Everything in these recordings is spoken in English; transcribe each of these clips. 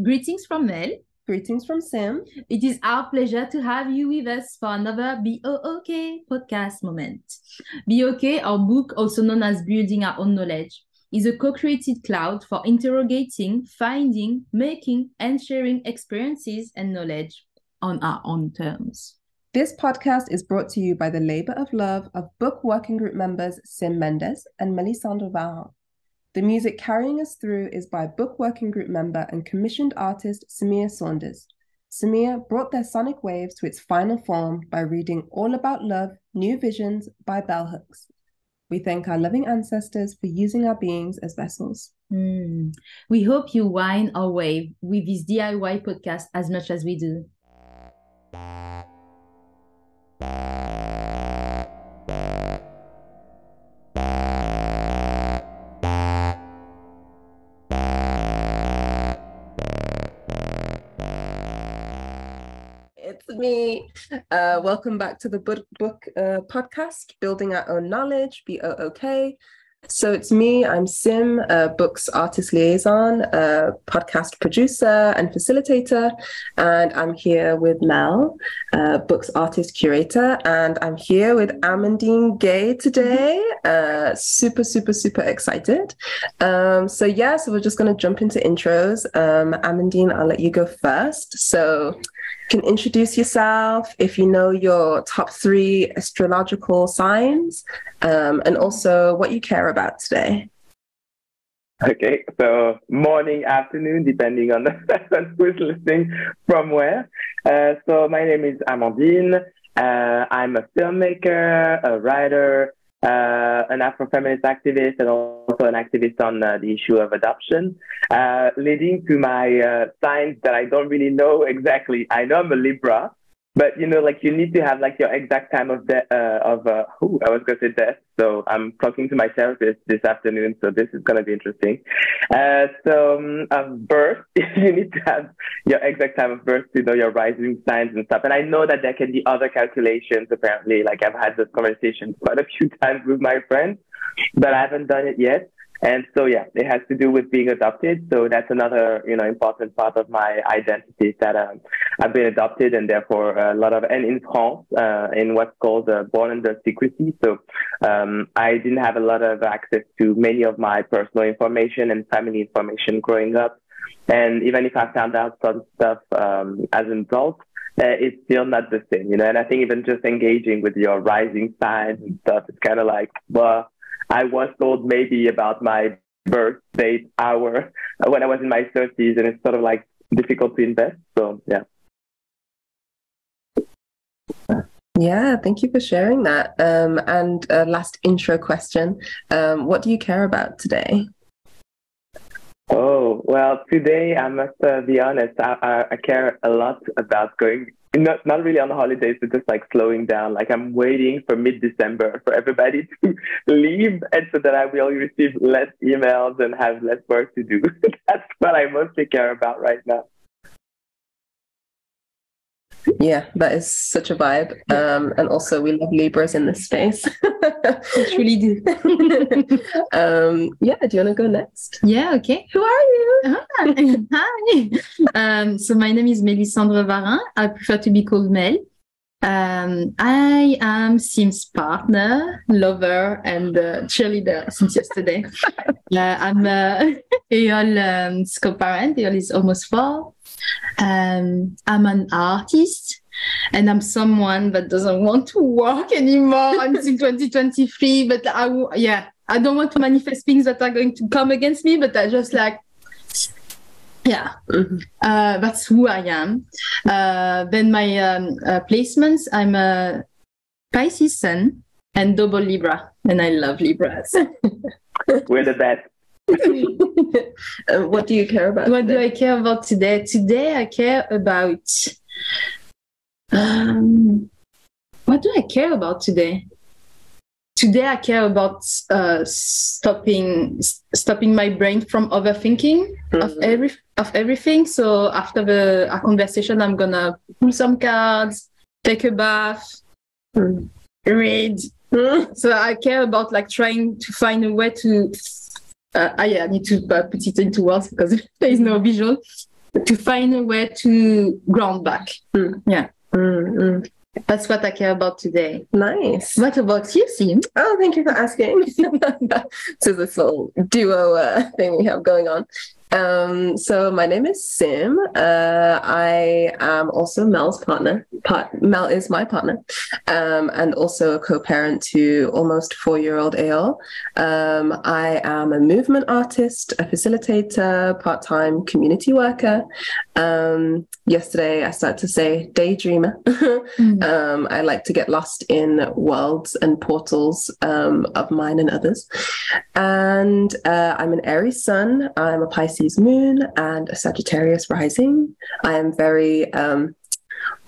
Greetings from Mel. Greetings from Sam. It is our pleasure to have you with us for another BOOK podcast moment. BOK, our book, also known as Building Our Own Knowledge, is a co created cloud for interrogating, finding, making, and sharing experiences and knowledge on our own terms. This podcast is brought to you by the labor of love of book working group members Sim Mendes and Melisandre Varan. The music carrying us through is by book working group member and commissioned artist Samir Saunders. Samir brought their sonic waves to its final form by reading All About Love New Visions by Bell Hooks. We thank our loving ancestors for using our beings as vessels. Mm. We hope you wine or wave with this DIY podcast as much as we do. Me. Uh, welcome back to the book, book uh, podcast, Building Our Own Knowledge, B O O K. So it's me, I'm Sim, a books artist liaison, a podcast producer and facilitator. And I'm here with Mel, a books artist curator. And I'm here with Amandine Gay today. Uh, super, super, super excited. Um, so, yeah, so we're just going to jump into intros. Um, Amandine, I'll let you go first. So, can introduce yourself if you know your top three astrological signs um, and also what you care about today. Okay, so morning, afternoon, depending on the person who's listening from where. Uh, so my name is Amandine. Uh, I'm a filmmaker, a writer, uh, an Afro-feminist activist, and also an activist on uh, the issue of adoption, uh, leading to my uh, signs that I don't really know exactly. I know I'm a Libra, but you know, like you need to have like your exact time of death uh, of uh, I was gonna say death. So I'm talking to my therapist this afternoon, so this is gonna be interesting. Uh, so um, of birth, you need to have your exact time of birth to know your rising signs and stuff. And I know that there can be other calculations. Apparently, like I've had this conversation quite a few times with my friends, but I haven't done it yet. And so, yeah, it has to do with being adopted. So that's another, you know, important part of my identity that um, I've been adopted and therefore a lot of, and in France, uh, in what's called uh, born under secrecy. So um, I didn't have a lot of access to many of my personal information and family information growing up. And even if I found out some stuff um, as an adult, uh, it's still not the same, you know. And I think even just engaging with your rising signs and stuff, it's kind of like, well, I was told maybe about my birth date hour when I was in my 30s, and it's sort of like difficult to invest. So, yeah. Yeah, thank you for sharing that. Um, and uh, last intro question um, What do you care about today? Oh, well, today I must uh, be honest, I, I, I, care a lot about going not not really on the holidays, but just like slowing down. Like I'm waiting for mid December for everybody to leave, and so that I will receive less emails and have less work to do. That's what I mostly care about right now. Yeah, that is such a vibe. Um, and also, we love Libras in this space. we truly do. um, yeah, do you want to go next? Yeah, okay. Who are you? Hi. Hi. Um, so, my name is Melisandre Varin. I prefer to be called Mel. Um, I am Sim's partner, lover, and uh, cheerleader since yesterday. uh, I'm uh, Eol um, co-parent. Eol is almost four. Um, I'm an artist and I'm someone that doesn't want to work anymore until 2023. But I, yeah, I don't want to manifest things that are going to come against me, but I just like, yeah, mm-hmm. uh, that's who I am. Uh, then my um, uh, placements, I'm a Pisces Sun and double Libra, and I love Libras. We're the best. Uh, what do you care about? What today? do I care about today? Today I care about. Um, what do I care about today? Today I care about uh, stopping stopping my brain from overthinking mm-hmm. of every of everything. So after the our conversation, I'm gonna pull some cards, take a bath, mm. read. Mm. So I care about like trying to find a way to uh, I, I need to uh, put it into words because there is no visual. to find a way to ground back. Mm. Yeah. Mm, That's what I care about today. Nice. What about you, Sim? Oh, thank you for asking. so this little duo uh, thing we have going on. Um, so my name is Sim. Uh, I am also Mel's partner. Part- Mel is my partner, um, and also a co-parent to almost four-year-old Aol. Um, I am a movement artist, a facilitator, part-time community worker. Um, yesterday, I started to say daydreamer. Mm. Um, I like to get lost in worlds and portals um, of mine and others. And uh, I'm an Aries sun, I'm a Pisces moon, and a Sagittarius rising. I am very um,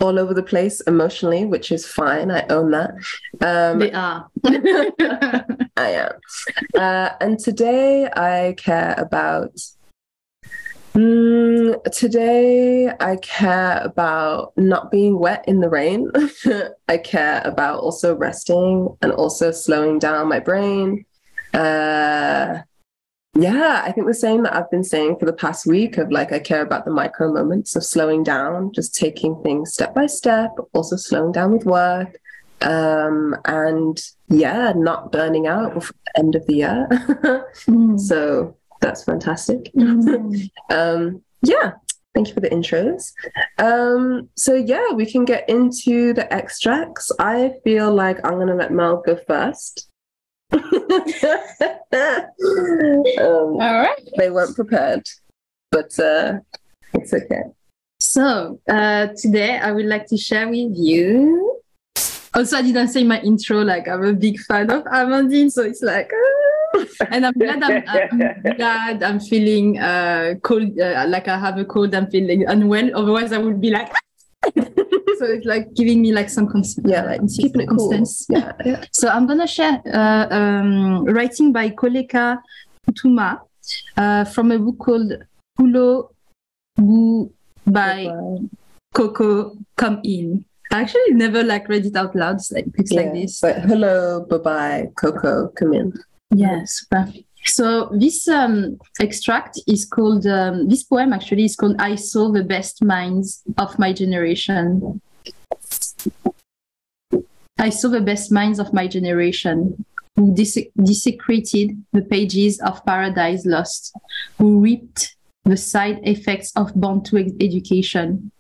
all over the place emotionally, which is fine. I own that. Um, They are. I am. Uh, and today I care about. Mm, today I care about not being wet in the rain. I care about also resting and also slowing down my brain. Uh, yeah, I think the same that I've been saying for the past week of like, I care about the micro moments of slowing down, just taking things step by step, also slowing down with work. Um, and yeah, not burning out before the end of the year. Mm. so that's fantastic. Mm. Um, yeah, thank you for the intros. Um, so yeah, we can get into the extracts. I feel like I'm gonna let Mel go first. um, All right. they weren't prepared, but uh, it's okay. So uh, today I would like to share with you. Also, I didn't say my intro. Like I'm a big fan of Amandine, so it's like, ah. and I'm glad I'm, I'm glad I'm feeling uh, cold. Uh, like I have a cold. I'm feeling unwell. Otherwise, I would be like. so it's like giving me like some cons- Yeah, like keeping it cool. Yeah, yeah. So I'm gonna share uh, um, writing by Koleka Putuma uh, from a book called Pulo Bu by Coco Come In. I actually never like read it out loud. It's like it's like this. But hello, bye bye, Coco, come in. Yes, super. So this um, extract is called um, this poem actually is called "I saw the best minds of my generation." I saw the best minds of my generation who dese- desecrated the pages of Paradise Lost, who reaped the side effects of Bantu ed- education,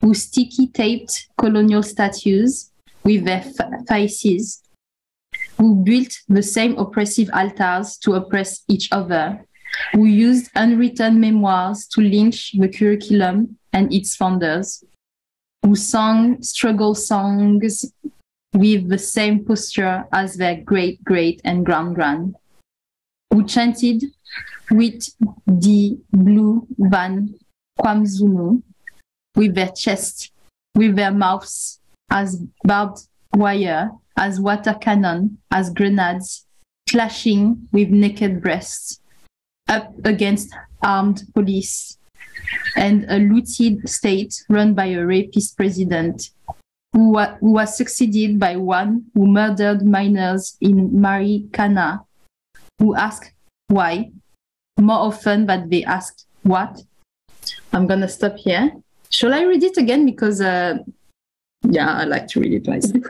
who sticky taped colonial statues with their fa- faces, who built the same oppressive altars to oppress each other, who used unwritten memoirs to lynch the curriculum and its founders, who sang struggle songs with the same posture as their great great and grand grand, who chanted with the blue van Kwamzulu with their chest, with their mouths as barbed wire, as water cannon, as grenades, clashing with naked breasts, up against armed police and a looted state run by a rapist president who, wa- who was succeeded by one who murdered minors in Marikana, who asked why more often than they asked what. I'm gonna stop here. Shall I read it again? Because uh, yeah, I like to read it twice.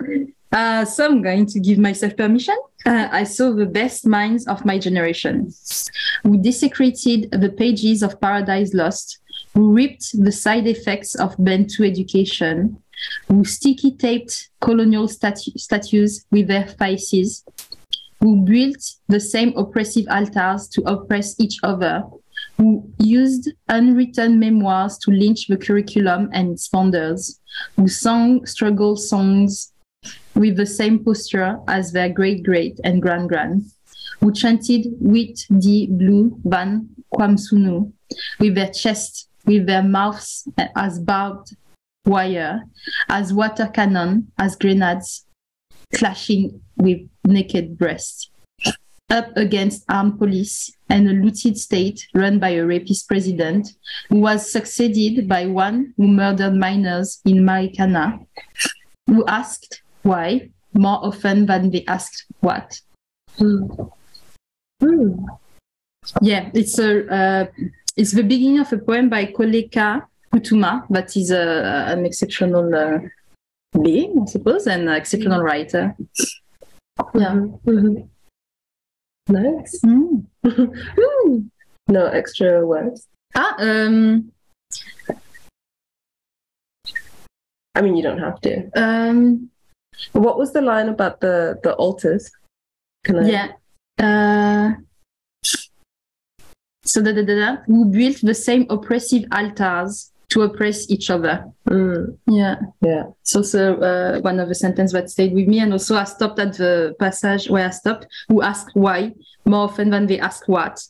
Uh, so I'm going to give myself permission. Uh, I saw the best minds of my generation, who desecrated the pages of Paradise Lost, who reaped the side effects of Bantu education, who sticky taped colonial statu- statues with their faces, who built the same oppressive altars to oppress each other, who used unwritten memoirs to lynch the curriculum and its founders, who sang struggle songs with the same posture as their great great and grand grand, who chanted with the blue van Kwamsunu, with their chest, with their mouths as barbed wire, as water cannon, as grenades, clashing with naked breasts, up against armed police and a looted state run by a rapist president who was succeeded by one who murdered minors in Marikana, who asked why more often than they asked what. Hmm. Yeah, it's a uh, it's the beginning of a poem by Koleka Putuma that is uh, an exceptional uh, being, I suppose, and an exceptional writer. Yeah. Mhm. Nice. Mm. no extra words. Ah, um, I mean, you don't have to. um, What was the line about the the altars? Can I? yeah. Uh, so da, da, da, da, who built the same oppressive altars to oppress each other. Mm, Yeah. yeah. It's also uh, one of the sentences that stayed with me. And also I stopped at the passage where I stopped, who asked why more often than they ask what,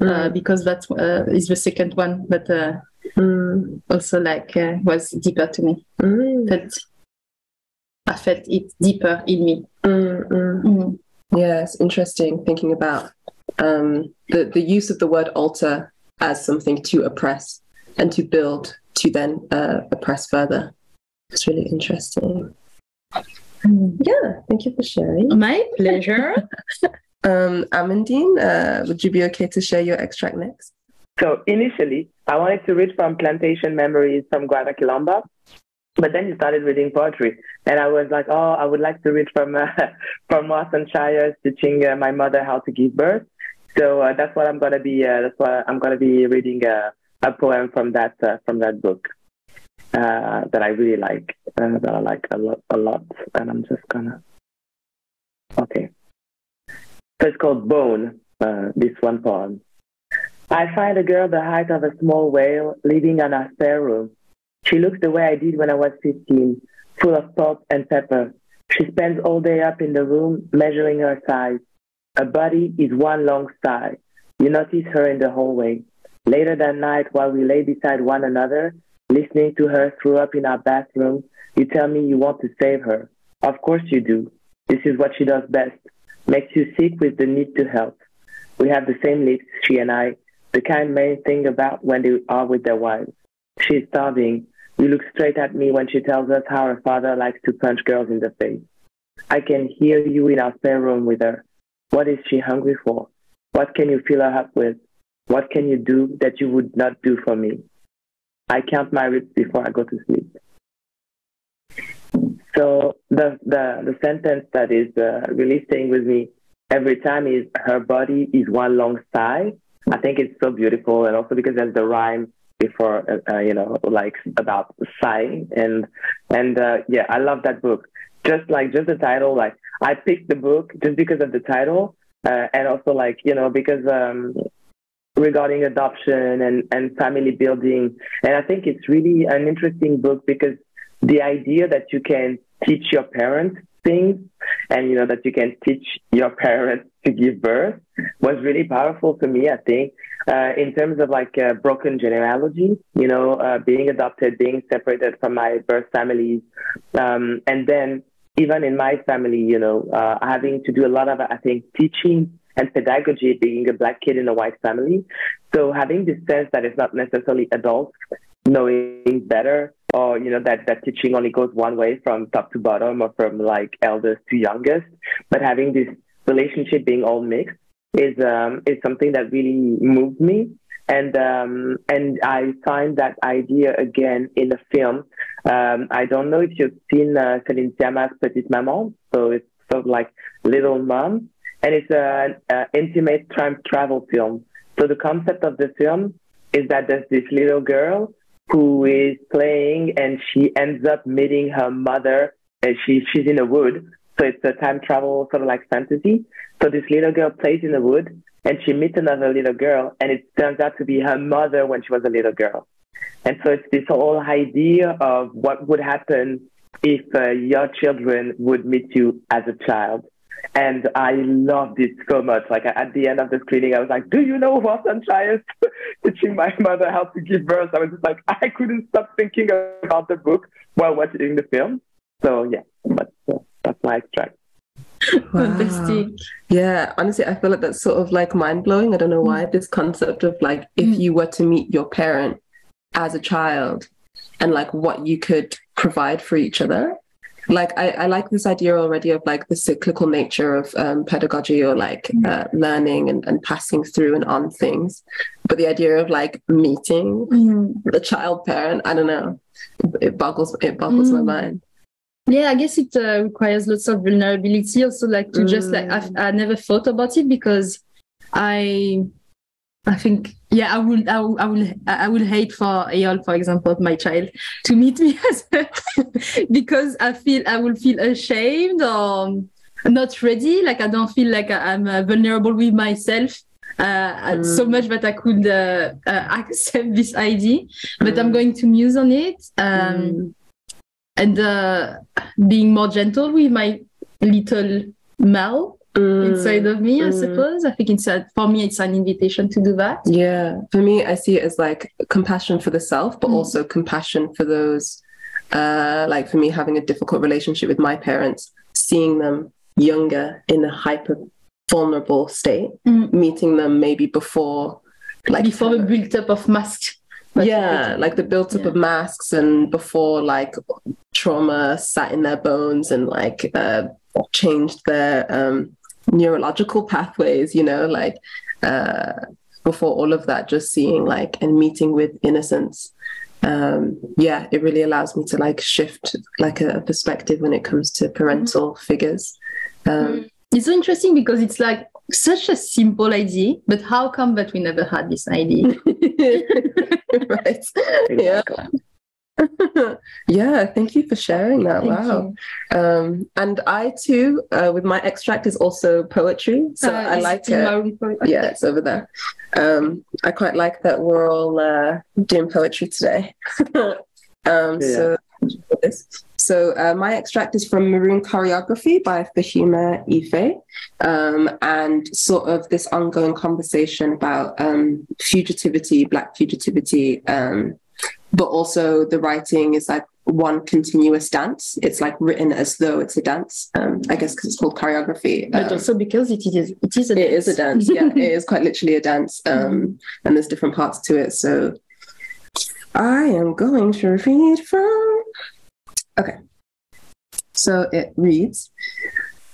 uh, Mm, because that uh, is the second one, that uh, mm, also like uh, was deeper to me. mm, Felt, I felt it deeper in me. mm, mm. Mm. Yeah, it's interesting thinking about um, the the use of the word alter as something to oppress and to build to then uh, oppress further. It's really interesting. Yeah, thank you for sharing. My pleasure. Um, Amandine, uh, would you be okay to share your extract next? So initially, I wanted to read from Plantation Memories from Grada Kilomba, but then you started reading poetry, and I was like, oh, I would like to read from uh, from Warsan Shire's teaching uh, my mother how to give birth. So uh, that's what I'm gonna be. Uh, that's what I'm gonna be reading uh, a poem from that uh, from that book uh, that I really like, uh, that I like a lot, a lot, and I'm just gonna. Okay. So it's called Bone. Uh, this one poem. I find a girl the height of a small whale living in our spare room. She looks the way I did when I was 15, full of salt and pepper. She spends all day up in the room measuring her size. Her body is one long sigh. You notice her in the hallway. Later that night, while we lay beside one another, listening to her throw up in our bathroom, you tell me you want to save her. Of course you do. This is what she does best. Makes you sick with the need to help. We have the same lips, she and I, the kind men think about when they are with their wives. She's starving. You look straight at me when she tells us how her father likes to punch girls in the face. I can hear you in our spare room with her. What is she hungry for? What can you fill her up with? What can you do that you would not do for me? I count my ribs before I go to sleep. So the the, the sentence that is uh, really staying with me every time is her body is one long sigh. I think it's so beautiful, and also because there's the rhyme before, uh, uh, you know, like about sighing, and and uh, yeah, I love that book. Just like just the title, like I picked the book just because of the title, uh, and also like you know because um, regarding adoption and and family building, and I think it's really an interesting book because the idea that you can teach your parents things and you know that you can teach your parents to give birth was really powerful to me i think. Uh, in terms of like uh, broken genealogy you know uh, being adopted being separated from my birth families um, and then even in my family you know uh, having to do a lot of i think teaching and pedagogy being a black kid in a white family. So having this sense that it's not necessarily adults knowing better or you know that that teaching only goes one way from top to bottom or from like eldest to youngest but having this relationship being all mixed is um is something that really moved me. And um and i find that idea again in the film. Um i don't know if you've seen uh, Celine Sciamma's Petite Maman so it's sort of like little mom and it's an intimate time travel film. So the concept of the film is that there's this little girl who is playing and she ends up meeting her mother and she she's in a wood. So it's a time travel sort of like fantasy. So this little girl plays in the wood and she meets another little girl and it turns out to be her mother when she was a little girl. And so it's this whole idea of what would happen if uh, your children would meet you as a child and I loved it so much. Like at the end of the screening, I was like, "Do you know what Sunshine is teaching my mother how to give birth?" I was just like, I couldn't stop thinking about the book while watching the film. So yeah, but uh, that's my extract. Fantastic. Yeah, honestly, I feel like that's sort of like mind blowing. I don't know why. This concept of like if Mm. you were to meet your parent as a child and like what you could provide for each other. Like I, I like this idea already of like the cyclical nature of um, pedagogy or like uh, learning and, and passing through and on things but the idea of like meeting Mhm. the child parent i don't know it boggles it boggles my Mm. mind Yeah, I guess it uh, requires lots of vulnerability. Also, like to just like I've, I never thought about it because I, I think yeah, I will I will I will, I will hate for Ayol, for example, my child, to meet me as because I feel I will feel ashamed or not ready. Like I don't feel like I'm uh, vulnerable with myself. Uh, so Mm. much that I could uh, uh, accept this idea, but I'm Mm. going to muse on it. Um, Mm. and uh, being more gentle with my little Mel Mm. inside of me, I Mm. suppose. I think it's a, for me, it's an invitation to do that. Yeah, for me, I see it as like compassion for the self, but Mm. also compassion for those. Uh, like for me, having a difficult relationship with my parents, seeing them younger in a hyper vulnerable state, Mm. meeting them maybe before, like Before the build up of masks. yeah, like the built up Yeah. of masks and before like trauma sat in their bones and like uh, changed their um, neurological pathways, you know, like uh, before all of that, just seeing like and meeting with innocence. Um, yeah, it really allows me to like shift like a, perspective when it comes to parental figures. Um, It's so interesting because it's like such a simple idea, but how come that we never had this idea? right. Yeah. yeah, thank you for sharing that. Thank wow. Um, and I too, uh, with my extract, is also poetry. So Uh, I like it in it. my report? Yeah, it's over there. Um, I quite like that we're all uh, doing poetry today. um, So, so uh, my extract is from Maroon Choreography by Fahima Ife, um, and sort of this ongoing conversation about um, fugitivity, Black fugitivity, um, but also the writing is like one continuous dance. It's like written as though it's a dance. Um, I guess because it's called choreography. But Um, also because it is it is a it is a dance. Yeah, it is quite literally a dance. Um, and there's different parts to it. So I am going to read from. Okay. So it reads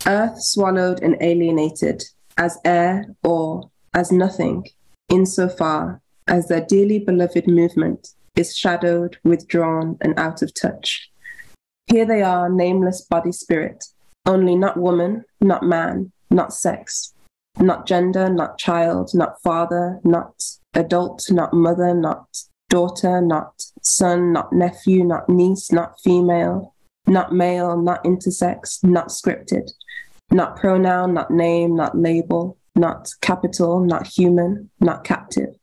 Earth swallowed and alienated as air or as nothing, insofar as their dearly beloved movement is shadowed, withdrawn, and out of touch. Here they are, nameless body spirit, only not woman, not man, not sex, not gender, not child, not father, not adult, not mother, not daughter, not son, not nephew, not niece, not female, not male, not intersex, not scripted, not pronoun, not name, not label, not capital, not human, not captive,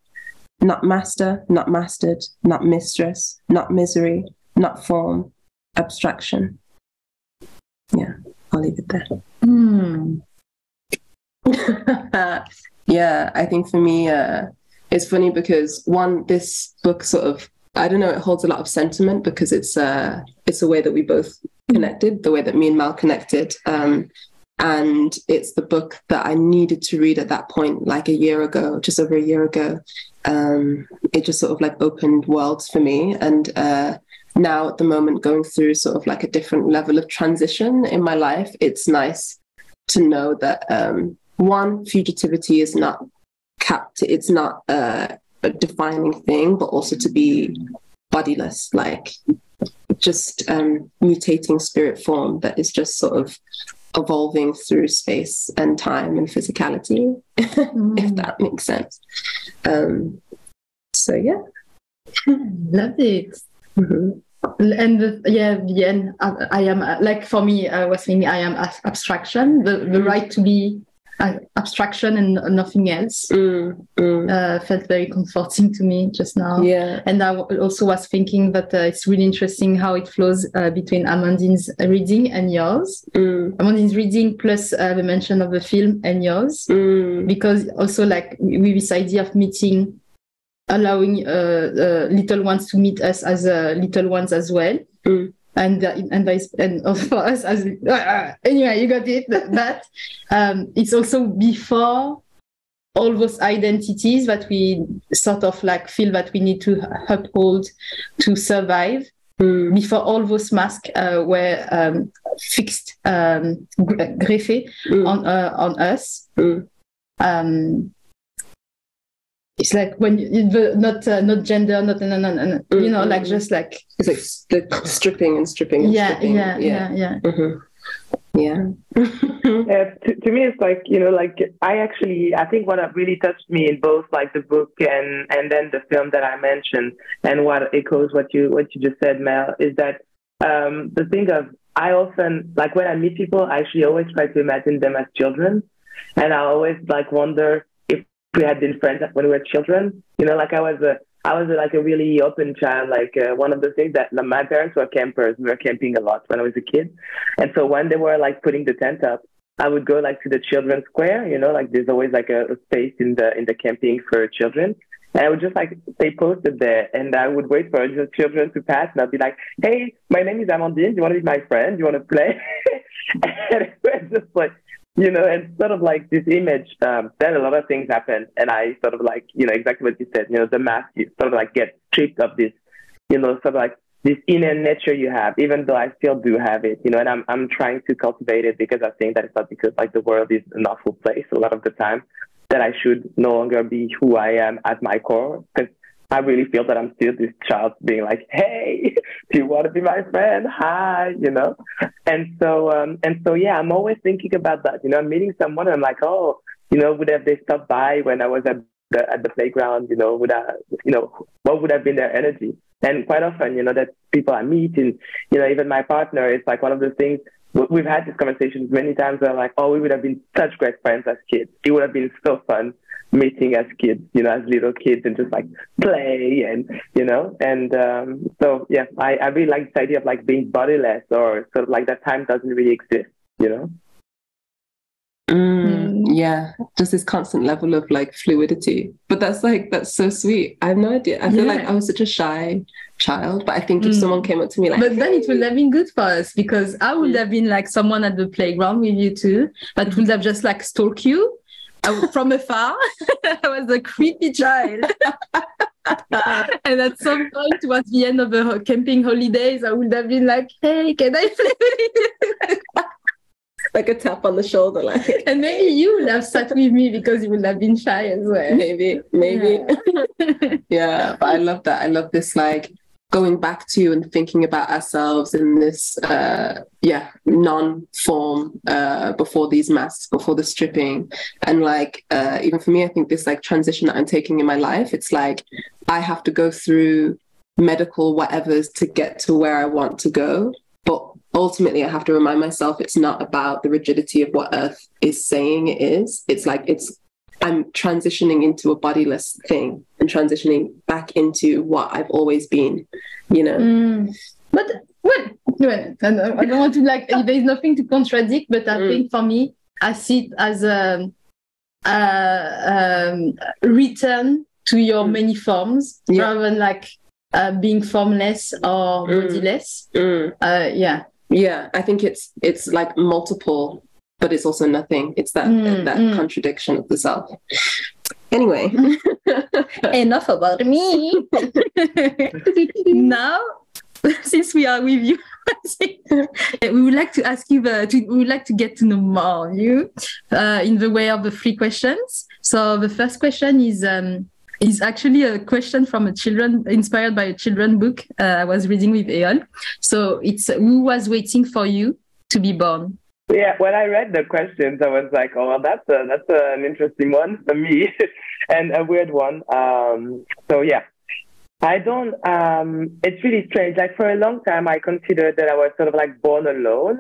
not master, not mastered, not mistress, not misery, not form, abstraction. Yeah, I'll leave it there. Hmm. yeah, I think for me, uh, it's funny because one, this book sort of, I don't know, it holds a lot of sentiment because it's uh, it's a way that we both connected, the way that me and Mal connected. Um, and it's the book that I needed to read at that point, like a year ago, just over a year ago. Um, it just sort of like opened worlds for me. And uh, now at the moment, going through sort of like a different level of transition in my life, it's nice to know that um, one, fugitivity is not capped, it's not uh, a defining thing, but also to be bodiless, like just um, mutating spirit form that is just sort of evolving through space and time and physicality, if Mm. that makes sense. Um, so, yeah. Love it. Mhm. And the, yeah, the end, I, I am uh, like for me, I was thinking I am abstraction, the, the right to be uh, abstraction and nothing else Mm, mm. uh, felt very comforting to me just now. Yeah. And I w- also was thinking that uh, it's really interesting how it flows uh, between Amandine's reading and yours. Mm, Amandine's reading plus uh, the mention of the film and yours, mm, because also like with this idea of meeting, allowing uh, uh, little ones to meet us as uh, little ones as well. And uh, and vice and uh, for us as uh, anyway, you got it. That, that um, it's also before all those identities that we sort of like feel that we need to uphold to survive mm, before all those masks uh, were um, fixed, um, greffé Mm. on uh, on us. Mm. It's like when you, the, not uh, not gender, not no, no, no, no, you know, like mm, just like It's like the stripping and stripping and yeah, stripping. yeah, yeah, yeah. Mhm. Yeah. Yeah, to, to me, it's like you know, like I actually, I think what really touched me in both like the book and and then the film that I mentioned, and what echoes what you what you just said, Mel, is that um, the thing of I often like when I meet people, I actually always try to imagine them as children, and I always like wonder if we had been friends when we were children. You know, like I was a I was like a really open child. Like uh, one of the things that my parents were campers. We were camping a lot when I was a kid, and so when they were like putting the tent up, I would go like to the children's square. You know, like there's always like a, a space in the in the camping for children. And I would just like stay posted there, and I would wait for the children to pass, and I'd be like, "Hey, my name is Amandine. Do you want to be my friend? Do you want to play?" and it was just like, you know, and sort of like this image. Um, then a lot of things happen, and I sort of like, you know, exactly what you said. You know, the mask, you sort of like get stripped of this, you know, sort of like this inner nature you have, even though I still do have it, you know, and I'm I'm trying to cultivate it because I think that it's not because like the world is an awful place a lot of the time that I should no longer be who I am at my core because I really feel that I'm still this child being like, hey, do you want to be my friend? Hi, you know, and so um and so yeah, I'm always thinking about that. You know, I'm meeting someone and I'm like, oh, you know, would have they stopped by when I was at the at the playground? You know, would I, you know, what would have been their energy? And quite often, you know, that people I meet and, you know, even my partner, it's like one of those things, we- we've had these conversations many times where I'm like, oh, we would have been such great friends as kids. It would have been so fun meeting as kids, you know, as little kids and just like play and, you know, and um, so, yeah, I, I really like this idea of like being bodiless or sort of like that time doesn't really exist, you know? Mm, yeah, just this constant level of like fluidity. But that's like that's so sweet. I have no idea. I feel like I was such a shy child, but I think if Mm. someone came up to me like, But then it would have been good for us because I would Mm. have been like someone at the playground with you too, but would have just like stalk you I w- from afar. I was a creepy child. and at some point, towards the end of the camping holidays, I would have been like, hey, can I play with you? like a tap on the shoulder, like And maybe you would have sat with me because you would have been shy as well. maybe, maybe. Yeah. yeah but i love that i love this like going back to and thinking about ourselves in this uh yeah non-form uh before these masks before the stripping. And like uh even for me i think this like transition that i'm taking in my life it's like i have to go through medical whatevers to get to where i want to go. But ultimately i have to remind myself it's not about the rigidity of what earth is saying it is. It's like it's I'm transitioning into a bodiless thing and transitioning back into what I've always been, you know. Mm. But well, well, I don't I don't want to like. There's nothing to contradict, but I Mm. think for me, I see it as a, a um, return to your Mm. many forms Yeah. rather than like uh, being formless or Mm. bodiless. Mm. Uh, yeah. Yeah, I think it's it's like multiple, but it's also nothing. It's that Mm, that contradiction of the self. Anyway, Enough about me. now, since we are with you, we would like to ask you the, to, we would like to get to know more of you uh, in the way of the three questions. So the first question is um, is actually a question from a children inspired by a children book uh, I was reading with Eol. So it's who was waiting for you to be born. Yeah, when I read the questions, I was like, "Oh, well, that's a, that's a, an interesting one for me, and a weird one." Um, so yeah, I don't. Um, it's really strange. Like for a long time, I considered that I was sort of like born alone,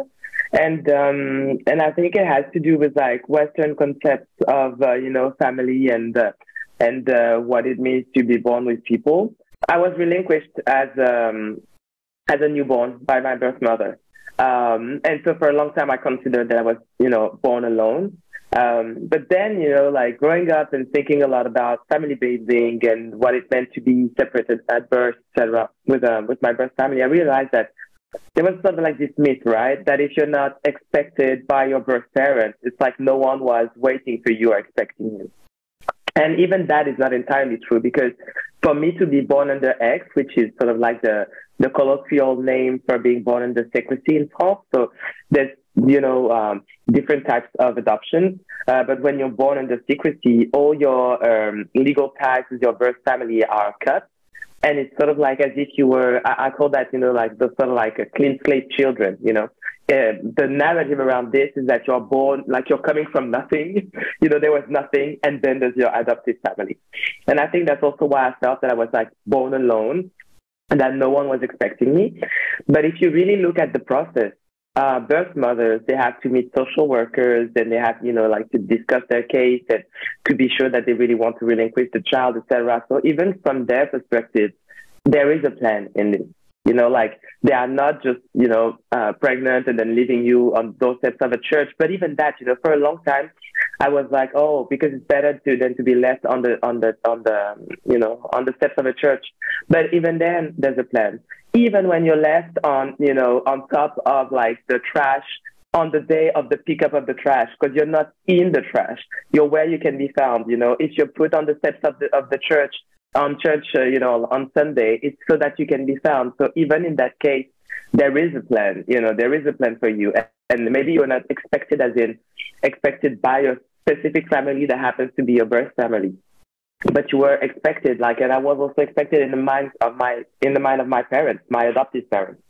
and um, and I think it has to do with like Western concepts of uh, you know family and uh, and uh, what it means to be born with people. I was relinquished as um, as a newborn by my birth mother. Um, and so for a long time, I considered that I was, you know, born alone. Um, but then, you know, like growing up and thinking a lot about family building and what it meant to be separated at birth, etc., with um, with my birth family, I realized that there was something like this myth, right? That if you're not expected by your birth parents, it's like no one was waiting for you or expecting you. And even that is not entirely true because for me to be born under X, which is sort of like the, the colloquial name for being born under secrecy in France, so there's you know um, different types of adoption. Uh, but when you're born under secrecy, all your um, legal ties with your birth family are cut, and it's sort of like as if you were. I, I call that you know like the sort of like a clean slate children. You know, uh, the narrative around this is that you're born like you're coming from nothing. you know, there was nothing, and then there's your adopted family. And I think that's also why I felt that I was like born alone and that no one was expecting me. But if you really look at the process, uh, birth mothers, they have to meet social workers and they have, you know, like to discuss their case and to be sure that they really want to relinquish the child, etc. So even from their perspective, there is a plan in this. You know, like they are not just, you know, uh, pregnant and then leaving you on doorsteps of a church. But even that, you know, for a long time, I was like, oh, because it's better to than to be left on the on the on the you know on the steps of a church. But even then, there's a plan. Even when you're left on you know on top of like the trash on the day of the pickup of the trash because you're not in the trash. You're where you can be found. You know, if you're put on the steps of the of the church on church, uh, you know, on Sunday, it's so that you can be found. So even in that case, there is a plan. You know, there is a plan for you, and maybe you're not expected as in expected by your specific family that happens to be your birth family, but you were expected. Like, and I was also expected in the mind of my in the mind of my parents, my adoptive parents.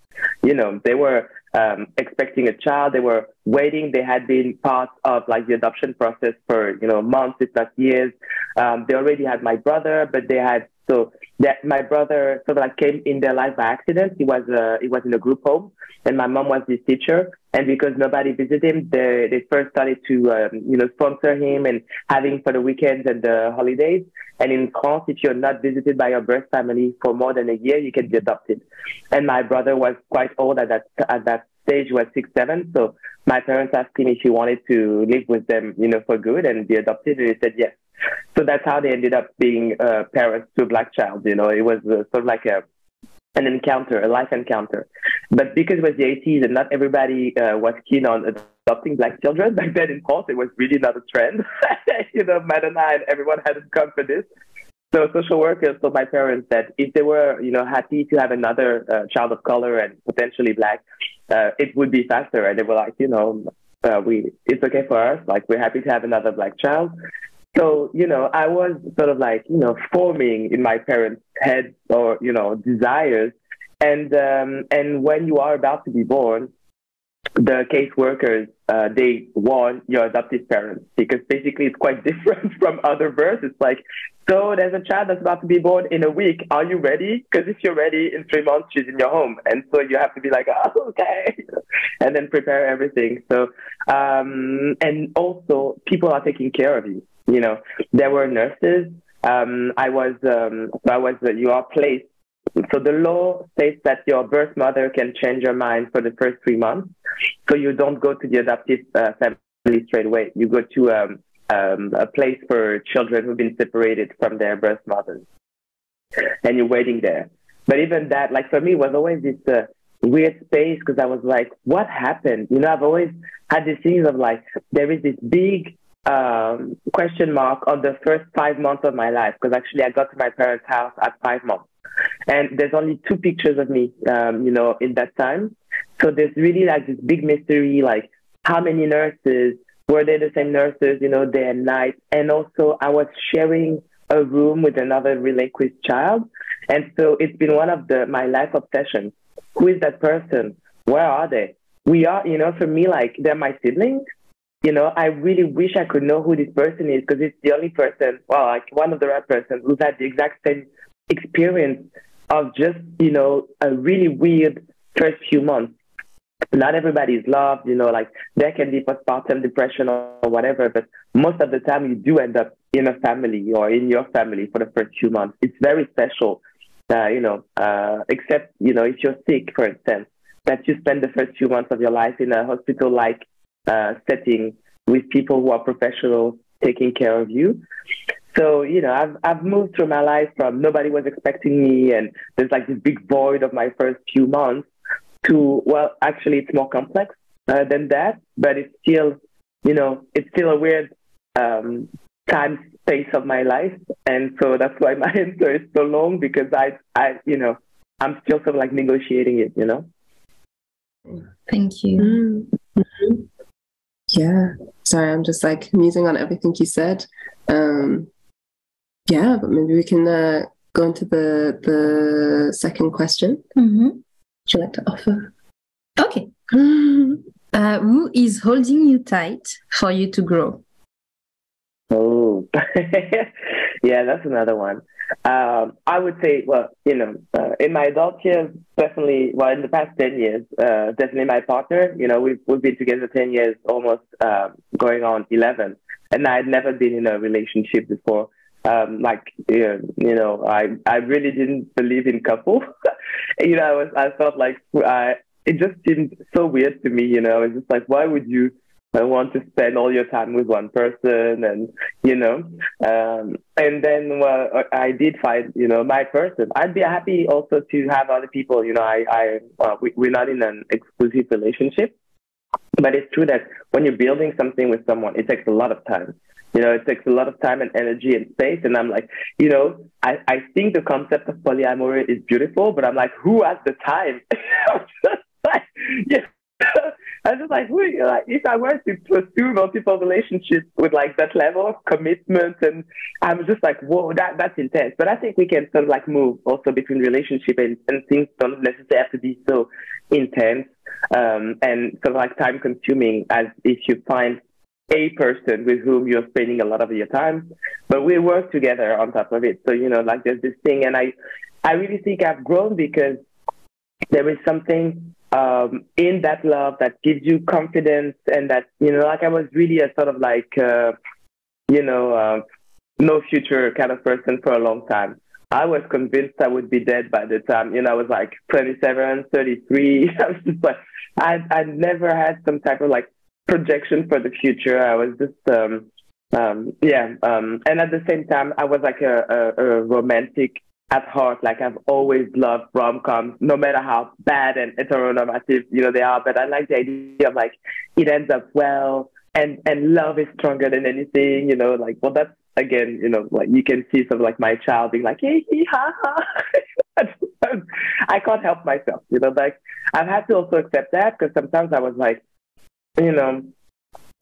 You know, they were um, expecting a child. They were waiting. They had been part of like the adoption process for you know months, if not years. Um, they already had my brother, but they had so that my brother sort of like came in their life by accident. He was uh, he was in a group home, and my mom was his teacher. And because nobody visited him, they they first started to um, you know sponsor him and having for the weekends and the holidays. And in France, if you're not visited by your birth family for more than a year, you can be adopted. And my brother was quite old at that at that stage. Was six seven, so my parents asked him if he wanted to live with them, you know, for good and be adopted, and he said yes. So that's how they ended up being uh, parents to a black child. You know, it was uh, sort of like a an encounter, a life encounter. But because it was the 80s and not everybody uh, was keen on adopting black children back then in France, it was really not a trend. you know, Madonna and everyone hadn't come for this. So social workers told my parents that if they were, you know, happy to have another uh, child of color and potentially black, uh, it would be faster. And they were like, you know, uh, we it's okay for us. Like we're happy to have another black child. So, you know, I was sort of like, you know, forming in my parents' heads or, you know, desires. And, um, and when you are about to be born, the caseworkers, uh, they warn your adoptive parents because basically it's quite different from other births. It's like, so there's a child that's about to be born in a week. Are you ready? Because if you're ready in three months, she's in your home. And so you have to be like, oh, okay. and then prepare everything. So, um, and also people are taking care of you you know, there were nurses. Um, I was, um, I was, uh, you are placed. So the law states that your birth mother can change your mind for the first three months. So you don't go to the adoptive uh, family straight away. You go to um, um, a place for children who've been separated from their birth mothers, and you're waiting there. But even that, like for me, was always this uh, weird space because I was like, what happened? You know, I've always had this things of like, there is this big um, question mark on the first five months of my life because actually I got to my parents' house at five months. And there's only two pictures of me, um, you know, in that time. So there's really like this big mystery, like how many nurses, were they the same nurses, you know, day and night? And also I was sharing a room with another relinquished child. And so it's been one of the my life obsessions. Who is that person? Where are they? We are, you know, for me, like they're my siblings, you know, I really wish I could know who this person is because it's the only person, well, like one of the right persons who's had the exact same experience of just, you know, a really weird first few months. Not everybody is loved, you know, like there can be postpartum depression or whatever, but most of the time you do end up in a family or in your family for the first few months. It's very special, uh, you know, uh, except, you know, if you're sick, for instance, that you spend the first few months of your life in a hospital like uh, setting with people who are professionals taking care of you. So, you know, I've, I've moved through my life from nobody was expecting me and there's like this big void of my first few months to, well, actually, it's more complex uh, than that, but it's still, you know, it's still a weird um, time space of my life. And so that's why my answer is so long because I, I, you know, I'm still sort of like negotiating it, you know? Thank you. Mm-hmm. Yeah. Sorry, I'm just like musing on everything you said. Um, yeah, but maybe we can uh, go into the the second question. Mm-hmm. Would you like to offer? Okay. Uh, who is holding you tight for you to grow? Oh, yeah, that's another one. Um, I would say, well, you know, uh, in my adult years, definitely, well, in the past 10 years, uh, definitely my partner, you know, we've, we've been together 10 years, almost uh, going on 11. And I had never been in a relationship before. Um, like, you know, I, I really didn't believe in couples. you know, I was, I felt like I, it just seemed so weird to me, you know, it's just like, why would you I want to spend all your time with one person and, you know, um, and then well, I did find, you know, my person. I'd be happy also to have other people, you know, I, I, well, we, we're not in an exclusive relationship, but it's true that when you're building something with someone, it takes a lot of time. You know, it takes a lot of time and energy and space. And I'm like, you know, I, I think the concept of polyamory is beautiful, but I'm like, who has the time? like, yeah. I was just like, who, like, if I were to pursue multiple relationships with like that level of commitment, and I'm just like, whoa, that that's intense. But I think we can sort of like move also between relationship and, and things don't necessarily have to be so intense um, and sort of like time consuming as if you find a person with whom you're spending a lot of your time. But we work together on top of it. So you know, like there's this thing, and I I really think I've grown because there is something um, in that love that gives you confidence and that, you know, like I was really a sort of like, uh, you know, uh, no future kind of person for a long time. I was convinced I would be dead by the time, you know, I was like 27, 33. I was just like, I, I never had some type of like projection for the future. I was just, um, um, yeah. Um, and at the same time, I was like a, a, a romantic at heart, like I've always loved rom coms, no matter how bad and heteronormative, you know, they are. But I like the idea of like it ends up well and and love is stronger than anything, you know, like well that's again, you know, like you can see of like my child being like, hey, hey ha ha I can't help myself, you know, like I've had to also accept that because sometimes I was like, you know,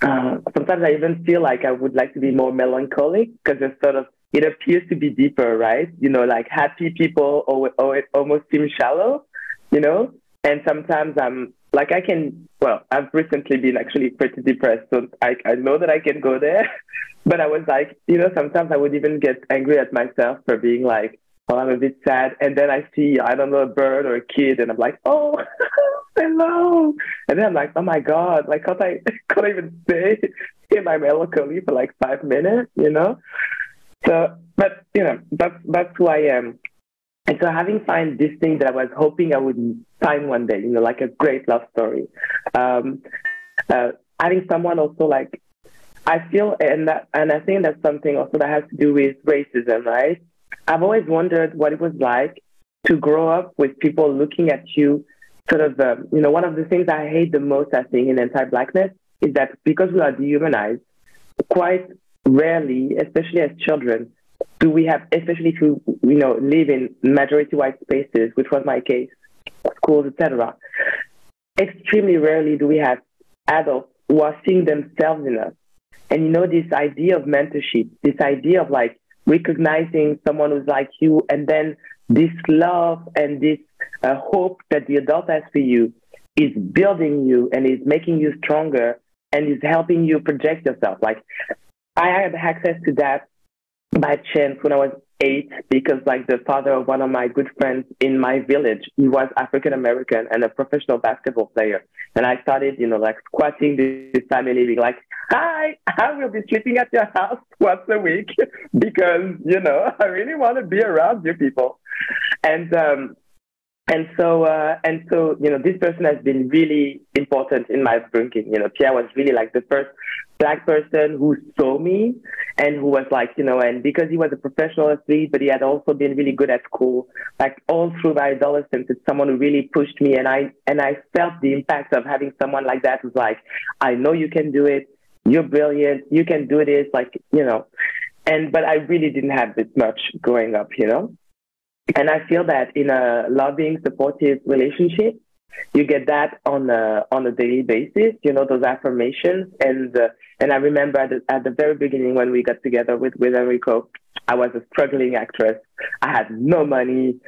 uh, sometimes I even feel like I would like to be more melancholic because it's sort of it appears to be deeper, right? You know, like happy people or, or it almost seem shallow, you know? And sometimes I'm like, I can, well, I've recently been actually pretty depressed. So I, I know that I can go there. but I was like, you know, sometimes I would even get angry at myself for being like, oh, I'm a bit sad. And then I see, I don't know, a bird or a kid, and I'm like, oh, hello. And then I'm like, oh my God, like, can't I, can't even stay in my melancholy for like five minutes, you know? So, but you know, that's that's who I am. And so, having found this thing that I was hoping I would find one day, you know, like a great love story, um, uh, having someone also like I feel, and that, and I think that's something also that has to do with racism, right? I've always wondered what it was like to grow up with people looking at you, sort of, um, you know, one of the things I hate the most, I think, in anti-blackness is that because we are dehumanized, quite rarely, especially as children, do we have, especially if you, you know, live in majority white spaces, which was my case, schools, etc. Extremely rarely do we have adults who are seeing themselves in us. And you know, this idea of mentorship, this idea of like recognizing someone who's like you, and then this love and this uh, hope that the adult has for you is building you and is making you stronger and is helping you project yourself. Like I had access to that by chance when I was eight because like the father of one of my good friends in my village, he was African American and a professional basketball player. And I started, you know, like squatting this family, being like, hi, I will be sleeping at your house once a week because, you know, I really want to be around you people. And um, and so, uh, and so, you know, this person has been really important in my upbringing. You know, Pierre was really like the first black person who saw me and who was like, you know, and because he was a professional athlete, but he had also been really good at school, like all through my adolescence, it's someone who really pushed me. And I, and I felt the impact of having someone like that who's like, I know you can do it. You're brilliant. You can do this. Like, you know, And, but I really didn't have this much growing up, you know? And I feel that in a loving, supportive relationship, you get that on a, on a daily basis, you know, those affirmations. And, uh, and I remember at the, at the very beginning when we got together with, with Enrico, I was a struggling actress. I had no money.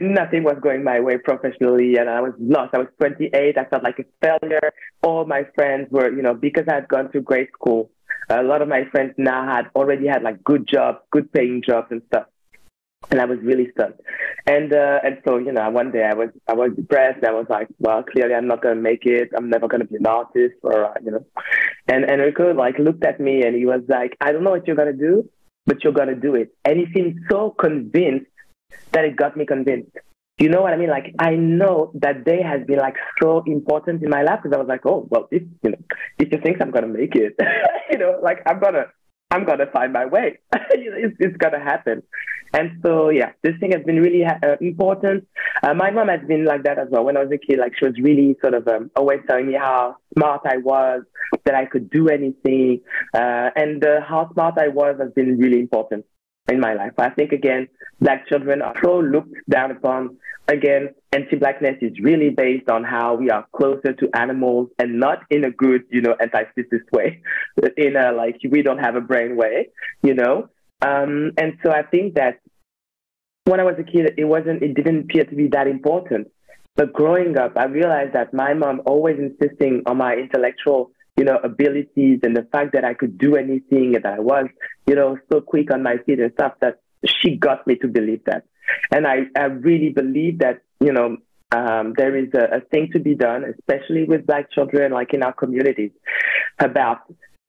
Nothing was going my way professionally, and I was lost. I was 28. I felt like a failure. All my friends were, you know, because I had gone to grade school. A lot of my friends now had already had like good jobs, good paying jobs and stuff and I was really stuck. And uh, and so you know, one day I was I was depressed. I was like, well, clearly I'm not gonna make it. I'm never gonna be an artist, or uh, you know. And Enrico like looked at me and he was like, I don't know what you're gonna do, but you're gonna do it. And he seemed so convinced that it got me convinced. You know what I mean? Like I know that day has been like so important in my life because I was like, oh well, if you know, if you think I'm gonna make it, you know, like I'm gonna I'm gonna find my way. it's, it's gonna happen. And so, yeah, this thing has been really uh, important. Uh, my mom has been like that as well. When I was a kid, like she was really sort of um, always telling me how smart I was, that I could do anything, uh, and uh, how smart I was has been really important in my life. I think again, black children are so looked down upon. Again, anti-blackness is really based on how we are closer to animals and not in a good, you know, anti-racist way, in a like we don't have a brain way, you know. Um, and so I think that when I was a kid, it wasn't, it didn't appear to be that important. But growing up, I realized that my mom always insisting on my intellectual, you know, abilities and the fact that I could do anything and that I was, you know, so quick on my feet and stuff that she got me to believe that. And I, I really believe that, you know, um, there is a, a thing to be done, especially with Black children, like in our communities, about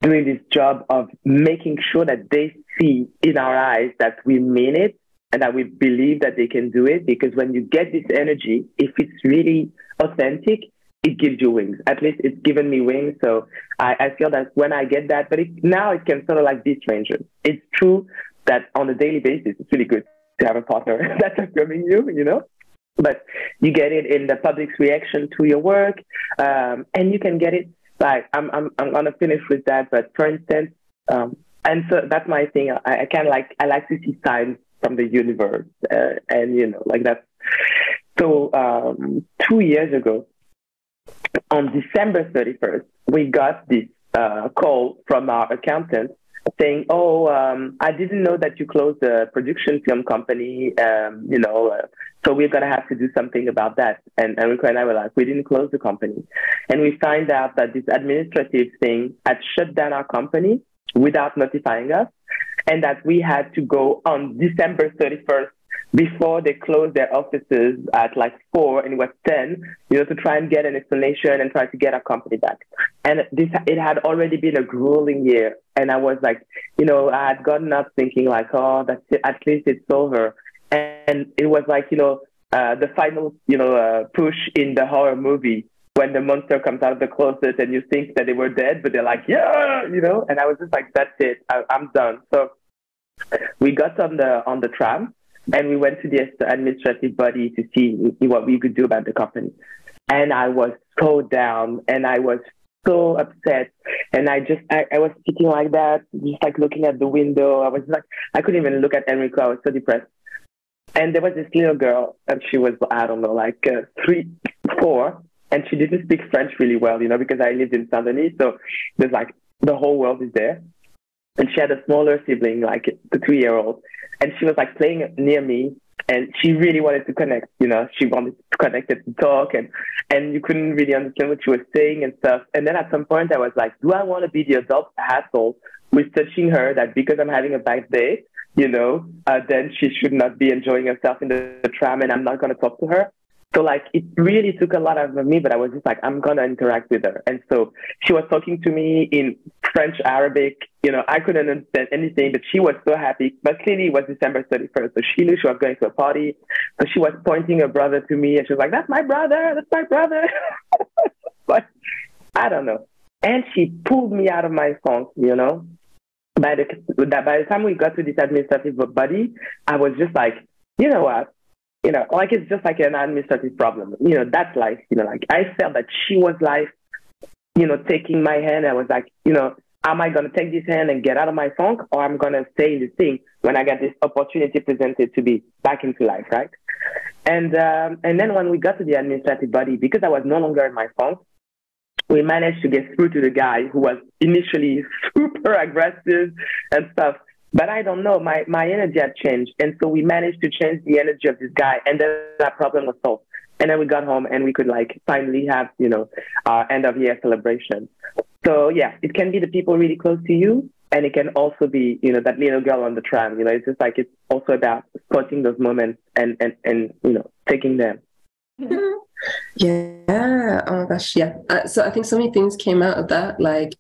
doing this job of making sure that they see in our eyes that we mean it and that we believe that they can do it. Because when you get this energy, if it's really authentic, it gives you wings. At least it's given me wings. So I, I feel that when I get that, but it, now it can sort of like be strangers. It's true that on a daily basis, it's really good to have a partner that's affirming you, you know? But you get it in the public's reaction to your work, um, and you can get it like I'm I'm I'm gonna finish with that. But for instance, um, and so that's my thing. I, I kind of like I like to see signs from the universe, uh, and you know, like that. So um, two years ago, on December 31st, we got this uh, call from our accountant saying, "Oh, um, I didn't know that you closed the production film company. Um, you know, uh, so we're gonna have to do something about that." And Enrico and I were like, "We didn't close the company," and we find out that this administrative thing had shut down our company without notifying us, and that we had to go on December 31st before they closed their offices at like four and it was 10, you know, to try and get an explanation and try to get our company back. And this, it had already been a grueling year. And I was like, you know, I had gotten up thinking like, oh, that's it. At least it's over. And it was like, you know, uh, the final, you know, uh, push in the horror movie when the monster comes out of the closet and you think that they were dead, but they're like, yeah, you know. And I was just like, that's it, I, I'm done. So we got on the on the tram and we went to the administrative body to see what we could do about the company. And I was so down and I was so upset. And I just, I, I was sitting like that, just like looking at the window. I was like, I couldn't even look at Enrico. I was so depressed. And there was this little girl, and she was, I don't know, like uh, three, four, and she didn't speak French really well, you know, because I lived in Saint Denis. So there's like, the whole world is there. And she had a smaller sibling, like the three year old and she was like playing near me and she really wanted to connect you know? She wanted to connect and talk and and you couldn't really understand what she was saying and stuff. And then at some point i was like do i want to be the adult hassle with touching her that because i'm having a bad day you know uh, then she should not be enjoying herself in the, the tram and i'm not going to talk to her so like it really took a lot out of me, but I was just like, I'm gonna interact with her. And so she was talking to me in French, Arabic, you know, I couldn't understand anything, but she was so happy. But clearly it was December 31st, so she knew she was going to a party. So she was pointing her brother to me and she was like, That's my brother, that's my brother. but I don't know. And she pulled me out of my funk, you know. By the by the time we got to this administrative body, I was just like, you know what? You know, like it's just like an administrative problem. You know, that's life. You know, like I felt that she was life, you know, taking my hand. I was like, you know, am I going to take this hand and get out of my funk, or I'm going to stay in the thing when I get this opportunity presented to be back into life, right? And um, and then when we got to the administrative body, because I was no longer in my funk, we managed to get through to the guy who was initially super aggressive and stuff. But I don't know, my, my energy had changed. And so we managed to change the energy of this guy, and then that problem was solved. And then we got home and we could like finally have, you know, our end of year celebration. So yeah, it can be the people really close to you. And it can also be, you know, that little girl on the tram. You know, it's just like it's also about spotting those moments and and and you know taking them. Yeah. Oh my gosh. Yeah. Uh, so I think so many things came out of that. Like,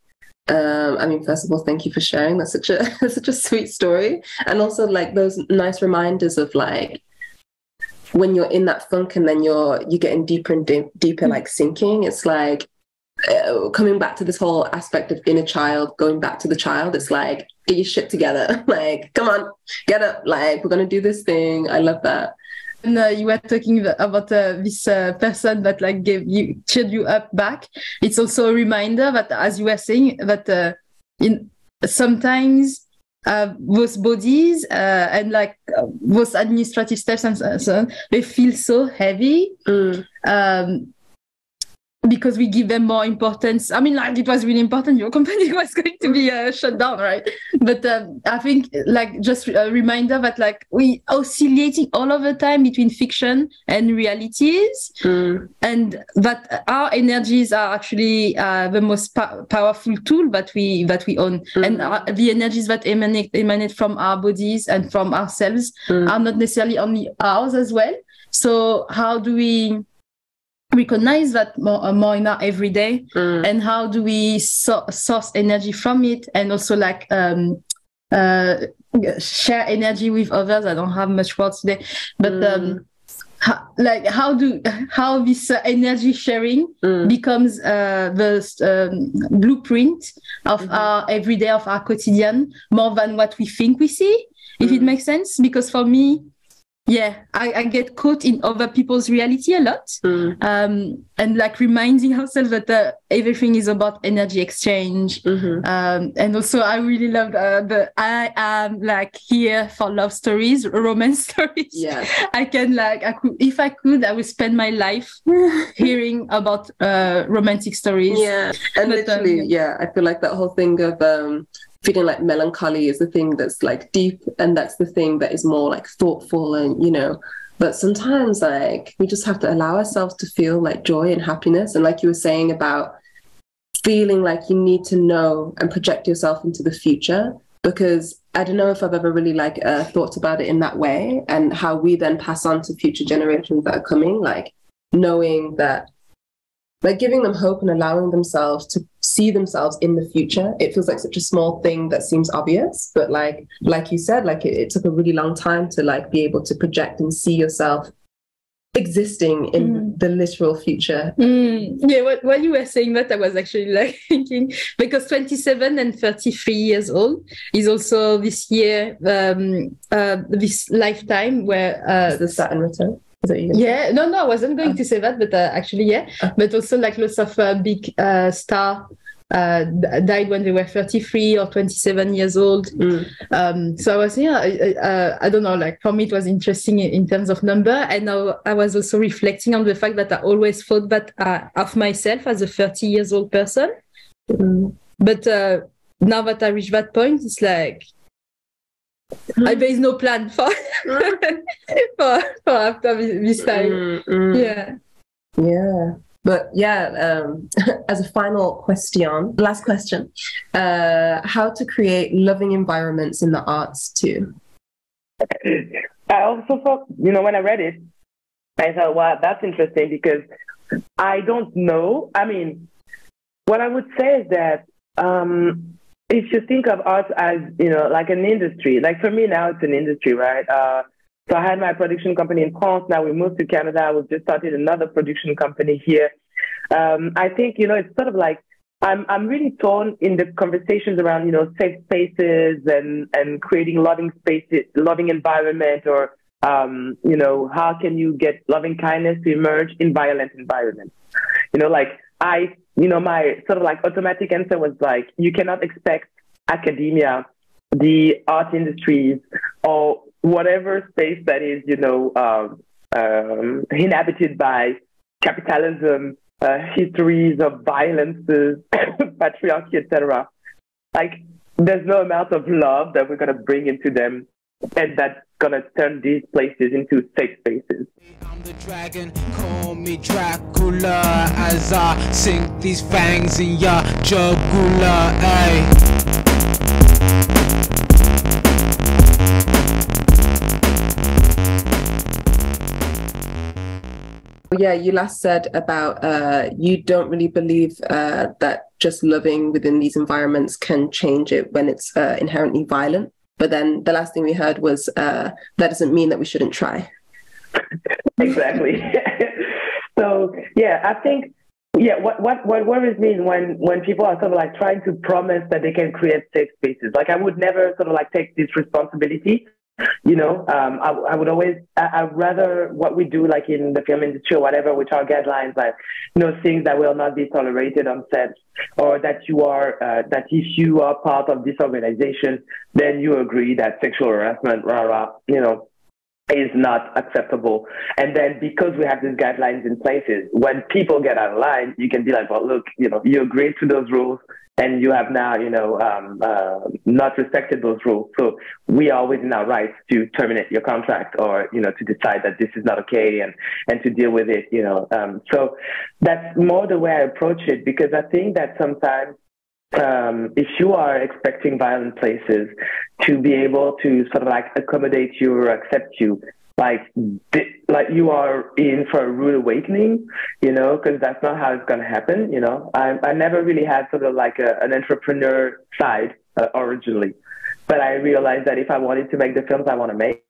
um, I mean, first of all, thank you for sharing. That's such a such a sweet story, and also like those nice reminders of like when you're in that funk and then you're you're getting deeper and deeper, deeper like sinking. It's like uh, coming back to this whole aspect of inner child, going back to the child. It's like get your shit together. like, come on, get up. Like, we're gonna do this thing. I love that. And uh, you were talking about uh, this uh, person that like gave you cheered you up back. It's also a reminder that, as you were saying, that uh, in sometimes uh, those bodies uh, and like those administrative steps and so on, they feel so heavy. Mm. Um, because we give them more importance. I mean, like it was really important. Your company was going to be uh, shut down, right? But um, I think like just a reminder that like we oscillating all of the time between fiction and realities, mm. and that our energies are actually uh, the most pa- powerful tool that we that we own, mm. and our, the energies that emanate emanate from our bodies and from ourselves mm. are not necessarily only ours as well. So how do we recognize that more, uh, more in our everyday mm. and how do we so- source energy from it and also like um uh share energy with others i don't have much words today but mm. um how, like how do how this uh, energy sharing mm. becomes uh, the um, blueprint of mm-hmm. our everyday of our quotidian more than what we think we see if it Mm. makes sense because for me yeah I, I get caught in other people's reality a lot Mm. um, and like reminding ourselves that uh, everything is about energy exchange Mhm. um, and also i really love uh, the i am like here for love stories romance stories Yeah. i can like i could if i could i would spend my life hearing about uh, romantic stories Yeah. And But, um, literally, yeah, I feel like that whole thing of um feeling like melancholy is the thing that's like deep and that's the thing that is more like thoughtful and you know. But sometimes like we just have to allow ourselves to feel like joy and happiness. And like you were saying about feeling like you need to know and project yourself into the future because I don't know if I've ever really like uh, thought about it in that way and how we then pass on to future generations that are coming like knowing that like giving them hope and allowing themselves to see themselves in the future it feels like such a small thing that seems obvious but like like you said like it, it took a really long time to like be able to project and see yourself existing in Mm. the literal future Mm, yeah, what, while you were saying that, I was actually like thinking because 27 and 33 years old is also this year, um, uh, this lifetime where uh, the Saturn return is that you gonna- Yeah, no, no, I wasn't going Oh. to say that, but uh, actually, yeah. Oh. But also, like lots of uh, big uh, star uh, died when they were 33 or 27 years old. Mm. Um, so I was, yeah, I, I, uh, I don't know, like for me, it was interesting in, terms of number. And I, I was also reflecting on the fact that I always thought that uh, of myself as a 30 years old person. Mm. But uh, now that I reach that point, it's like, I, there is no plan for, for, for after this, this time. Mm, mm. Yeah. Yeah. But yeah, um, as a final question, last question, uh, how to create loving environments in the arts too? I also thought, you know, when I read it, I thought, wow, that's interesting because I don't know. I mean, what I would say is that um, if you think of art as, you know, like an industry, like for me now it's an industry, right? Uh, so I had my production company in France. Now we moved to Canada. We've just started another production company here. Um, I think, you know, it's sort of like I'm, I'm really torn in the conversations around, you know, safe spaces and, and creating loving spaces, loving environment or, um, you know, how can you get loving kindness to emerge in violent environments? You know, like I, you know, my sort of like automatic answer was like, you cannot expect academia, the art industries, or whatever space that is, you know, um, um, inhabited by capitalism, uh, histories of violences, patriarchy, etc. Like, there's no amount of love that we're going to bring into them and that's gonna turn these places into safe spaces. I'm the dragon, call me Dracula as I sink these fangs in your jugular, Yeah, you last said about uh, you don't really believe uh, that just loving within these environments can change it when it's uh, inherently violent. But then the last thing we heard was uh, that doesn't mean that we shouldn't try. exactly. so yeah, I think yeah, what what what worries me when when people are sort of like trying to promise that they can create safe spaces. Like I would never sort of like take this responsibility you know, um, I, I, would always, I, would rather what we do, like in the film industry or whatever, which are guidelines, like, you know, things that will not be tolerated on set, or that you are, uh, that if you are part of this organization, then you agree that sexual harassment, rah, rah, you know, is not acceptable. And then because we have these guidelines in places, when people get out of line, you can be like, well, look, you know, you agreed to those rules and you have now, you know, um, uh, not respected those rules. So we are within our rights to terminate your contract or, you know, to decide that this is not okay and, and to deal with it, you know. Um, so that's more the way I approach it because I think that sometimes um, if you are expecting violent places to be able to sort of like accommodate you or accept you, like like you are in for a rude awakening, you know, because that's not how it's gonna happen. You know, I I never really had sort of like a, an entrepreneur side uh, originally, but I realized that if I wanted to make the films I want to make.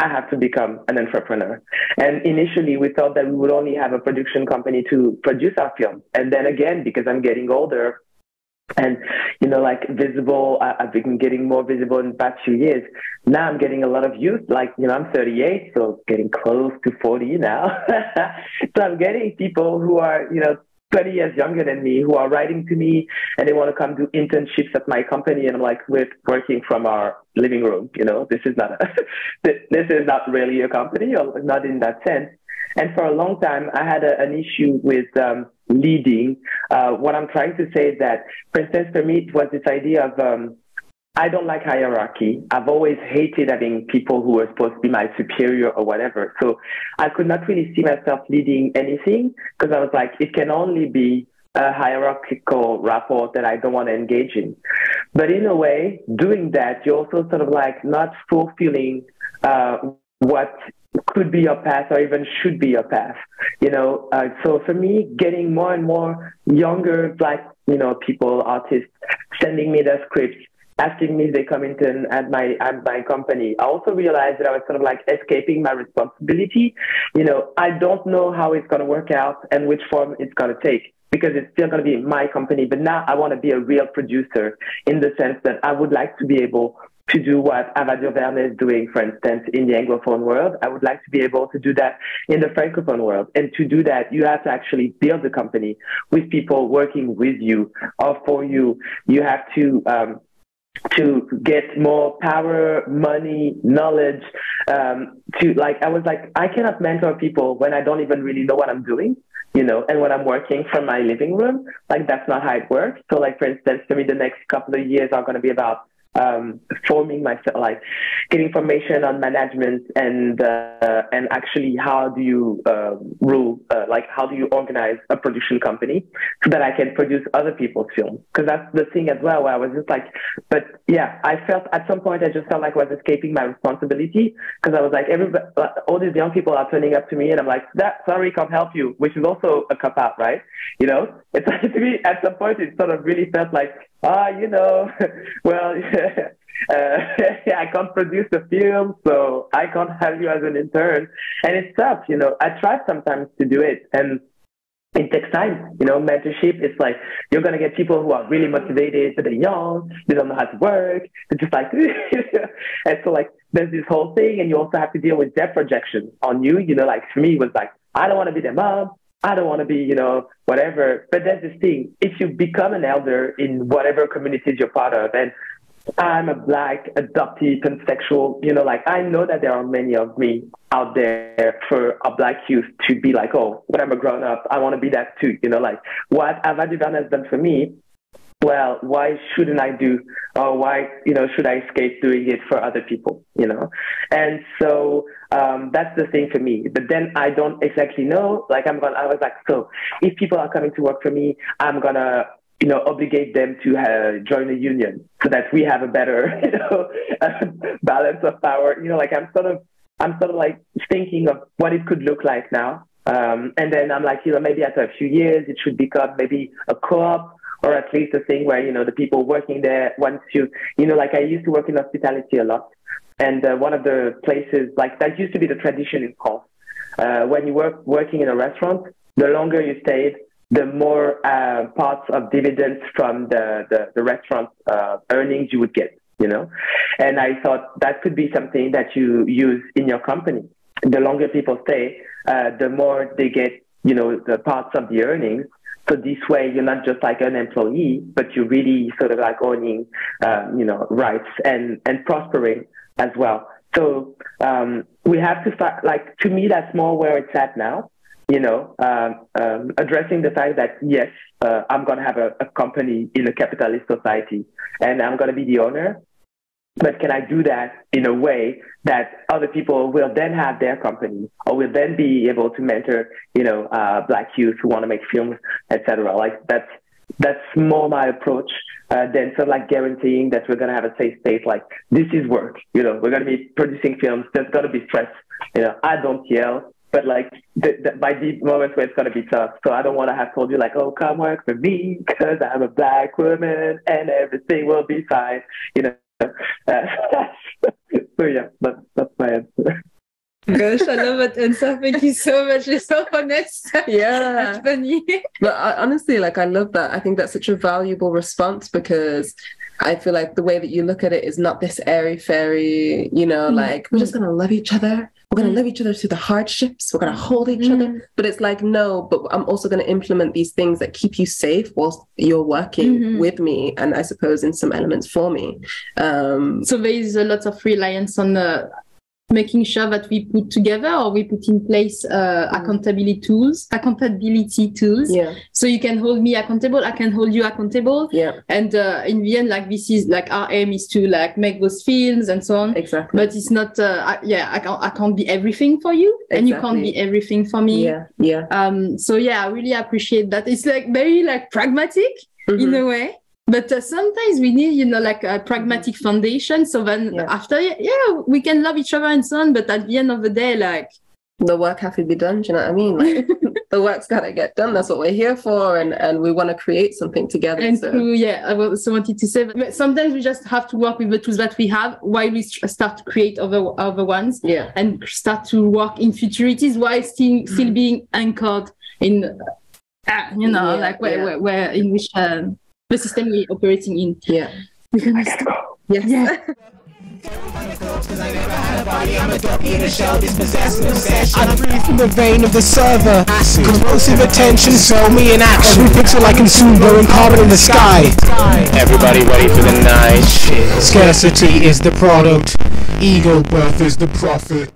I have to become an entrepreneur. And initially, we thought that we would only have a production company to produce our films. And then again, because I'm getting older, and you know like visible I, have been getting more visible in the past few years. Now i'm getting a lot of youth like you know i'm 38 so getting close to 40 now. So i'm getting people who are you know 20 years younger than me who are writing to me and they want to come do internships at my company and i'm like we're working from our living room you know? This is not a, this is not really a company or not in that sense. And for a long time, I had a, an issue with um, leading. Uh, what I'm trying to say is that, for instance, for me, it was this idea of um, I don't like hierarchy. I've always hated having people who were supposed to be my superior or whatever. So I could not really see myself leading anything because I was like, it can only be a hierarchical rapport that I don't want to engage in. But in a way, doing that, you're also sort of like not fulfilling uh, what could be your path or even should be your path. You know, uh, so for me, getting more and more younger black, you know, people, artists, sending me their scripts, asking me if they come into at my at my company. I also realized that I was sort of like escaping my responsibility. You know, I don't know how it's going to work out and which form it's going to take because it's still going to be my company. But now I want to be a real producer in the sense that I would like to be able to do what Ava DuVernay is doing, for instance, in the Anglophone world. I would like to be able to do that in the Francophone world. And to do that, you have to actually build a company with people working with you or for you. You have to um, to get more power, money, knowledge. Um, to like, I was like, I cannot mentor people when I don't even really know what I'm doing you know, and when I'm working from my living room, like that's not how it works. So like, for instance, for me, the next couple of years are going to be about um, forming myself, like getting information on management and uh, and actually how do you uh, rule, uh, like how do you organize a production company so that I can produce other people's films? Because that's the thing as well, where I was just like, but yeah, I felt at some point I just felt like I was escaping my responsibility because I was like, everybody, all these young people are turning up to me, and I'm like, that sorry, can't help you, which is also a cop out, right? You know, it's like to me at some point it sort of really felt like ah, you know, well, uh, I can't produce a film, so I can't have you as an intern. And it's tough, you know. I try sometimes to do it, and it takes time. You know, mentorship is like you're gonna get people who are really motivated, but they're young, they don't know how to work. They're just like, and so like there's this whole thing, and you also have to deal with their projection on you. You know, like for me, it was like I don't want to be their mom. I don't want to be, you know, whatever. But that's the thing. If you become an elder in whatever communities you're part of, and I'm a black, adoptee, pansexual, you know, like I know that there are many of me out there for a black youth to be like, oh, when I'm a grown up, I want to be that too. You know, like what Ava has done for me well, why shouldn't I do, or why, you know, should I escape doing it for other people, you know? And so um, that's the thing for me. But then I don't exactly know. Like I'm gonna, I was like, so if people are coming to work for me, I'm gonna, you know, obligate them to uh, join a union so that we have a better, you know, balance of power. You know, like I'm sort of, I'm sort of like thinking of what it could look like now. Um, and then I'm like, you know, maybe after a few years, it should become maybe a co-op or at least a thing where, you know, the people working there, once to you know, like I used to work in hospitality a lot. And uh, one of the places, like that used to be the tradition in France. Uh, when you work working in a restaurant, the longer you stayed, the more uh, parts of dividends from the, the, the restaurant uh, earnings you would get, you know? And I thought that could be something that you use in your company. The longer people stay, uh, the more they get, you know, the parts of the earnings so this way, you're not just like an employee, but you're really sort of like owning, um, you know, rights and, and prospering as well. So um, we have to start, like, to me, that's more where it's at now, you know, um, um addressing the fact that, yes, uh, I'm going to have a, a company in a capitalist society and I'm going to be the owner. But can I do that in a way that other people will then have their company or will then be able to mentor, you know, uh, black youth who want to make films, etc. Like that's that's more my approach uh, than sort of like guaranteeing that we're going to have a safe space. Like this is work, you know, we're going to be producing films. There's going to be stress. You know, I don't yell, but like the, the, by the moments where it's going to be tough. So I don't want to have told you like, oh, come work for me because I'm a black woman and everything will be fine. You know, so yeah, that's that's my answer. Gosh, I love it, and so thank you so much. You're so honest. Yeah, that's funny. But I, honestly, like I love that. I think that's such a valuable response because I feel like the way that you look at it is not this airy fairy, you know, mm-hmm. like we're just gonna love each other. We're gonna mm. love each other through the hardships. We're gonna hold each mm-hmm. other. Mm. But it's like, no, but I'm also gonna implement these things that keep you safe whilst you're working mm-hmm. with me and I suppose in some elements for me. Um, so there is a lot of reliance on the making sure that we put together or we put in place uh, mm. accountability tools accountability tools. Yeah. So you can hold me accountable i can hold you accountable. Yeah. And uh, in the end like this is like our aim is to like make those films and so on. Exactly. But it's not uh, I, yeah I can't, I can't be everything for you exactly. and you can't be everything for me. Yeah. Yeah. Um so yeah i really appreciate that. It's like very like pragmatic mm-hmm. in a way but uh, sometimes we need you know like a pragmatic foundation so then yeah. after yeah we can love each other and so on but at the end of the day like the work has to be done do you know what i mean like the work's got to get done that's what we're here for and and we want to create something together and so. Through, yeah i also wanted to say but sometimes we just have to work with the tools that we have while we start to create other other ones yeah and start to work in futurities while still still being anchored in uh, you know yeah, like where, yeah. where, where in which um, the system we're operating in. Yeah. We can I gotta go. Yes. Yeah. I breathe from the vein of the server. Corrosive attention, show me in action. Every pixel I consume, blowing carbon in the sky. Everybody ready for the night Scarcity is the product, ego birth is the profit.